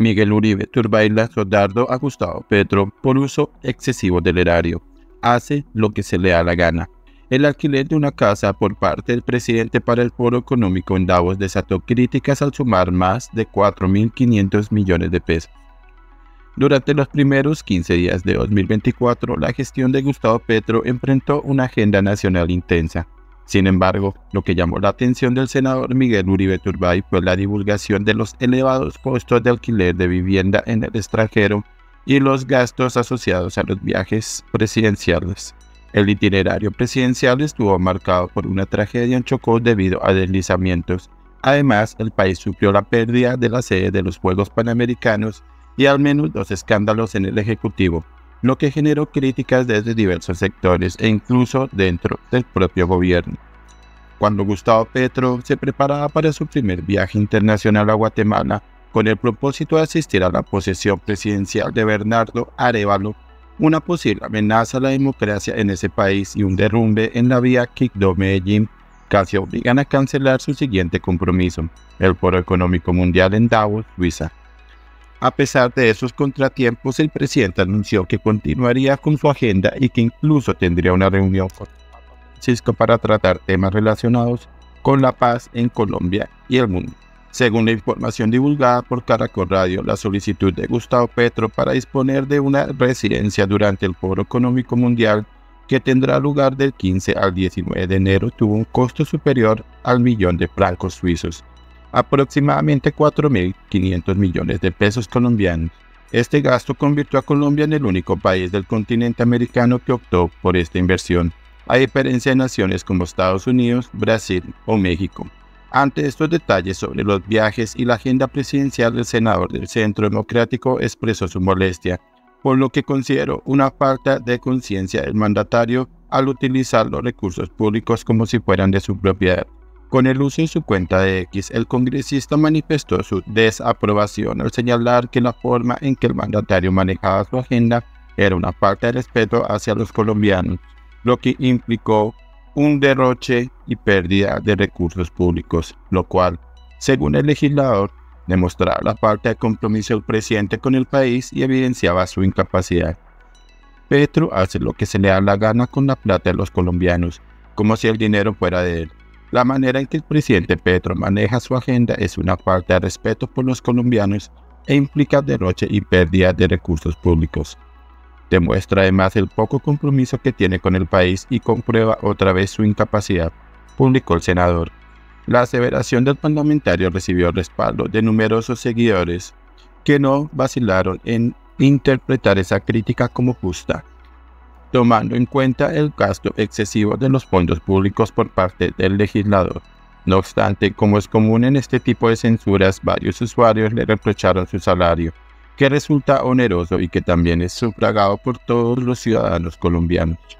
Miguel Uribe Turbay lanzó dardo a Gustavo Petro por uso excesivo del erario. Hace lo que se le da la gana. El alquiler de una casa por parte del presidente para el Foro Económico en Davos desató críticas al sumar más de 4.500 millones de pesos. Durante los primeros 15 días de 2024, la gestión de Gustavo Petro enfrentó una agenda nacional intensa. Sin embargo, lo que llamó la atención del senador Miguel Uribe Turbay fue la divulgación de los elevados costos de alquiler de vivienda en el extranjero y los gastos asociados a los viajes presidenciales. El itinerario presidencial estuvo marcado por una tragedia en Chocó debido a deslizamientos. Además, el país sufrió la pérdida de la sede de los Juegos Panamericanos y al menos dos escándalos en el Ejecutivo, lo que generó críticas desde diversos sectores e incluso dentro del propio gobierno. Cuando Gustavo Petro se preparaba para su primer viaje internacional a Guatemala con el propósito de asistir a la posesión presidencial de Bernardo Arevalo, una posible amenaza a la democracia en ese país y un derrumbe en la vía Quibdó-Medellín casi obligan a cancelar su siguiente compromiso, el Foro Económico Mundial en Davos, Suiza. A pesar de esos contratiempos, el presidente anunció que continuaría con su agenda y que incluso tendría una reunión con Francisco para tratar temas relacionados con la paz en Colombia y el mundo. Según la información divulgada por Caracol Radio, la solicitud de Gustavo Petro para disponer de una residencia durante el Foro Económico Mundial que tendrá lugar del 15 al 19 de enero tuvo un costo superior al millón de francos suizos, aproximadamente 4.500 millones de pesos colombianos. Este gasto convirtió a Colombia en el único país del continente americano que optó por esta inversión, a diferencia de naciones como Estados Unidos, Brasil o México. Ante estos detalles sobre los viajes y la agenda presidencial, el senador del Centro Democrático expresó su molestia, por lo que consideró una falta de conciencia del mandatario al utilizar los recursos públicos como si fueran de su propiedad. Con el uso de su cuenta de X, el congresista manifestó su desaprobación al señalar que la forma en que el mandatario manejaba su agenda era una falta de respeto hacia los colombianos, lo que implicó un derroche y pérdida de recursos públicos, lo cual, según el legislador, demostraba la falta de compromiso del presidente con el país y evidenciaba su incapacidad. Petro hace lo que se le da la gana con la plata de los colombianos, como si el dinero fuera de él. La manera en que el presidente Petro maneja su agenda es una falta de respeto por los colombianos e implica derroche y pérdida de recursos públicos. Demuestra además el poco compromiso que tiene con el país y comprueba otra vez su incapacidad, publicó el senador. La aseveración del parlamentario recibió respaldo de numerosos seguidores que no vacilaron en interpretar esa crítica como justa tomando en cuenta el gasto excesivo de los fondos públicos por parte del legislador. No obstante, como es común en este tipo de censuras, varios usuarios le reprocharon su salario, que resulta oneroso y que también es sufragado por todos los ciudadanos colombianos.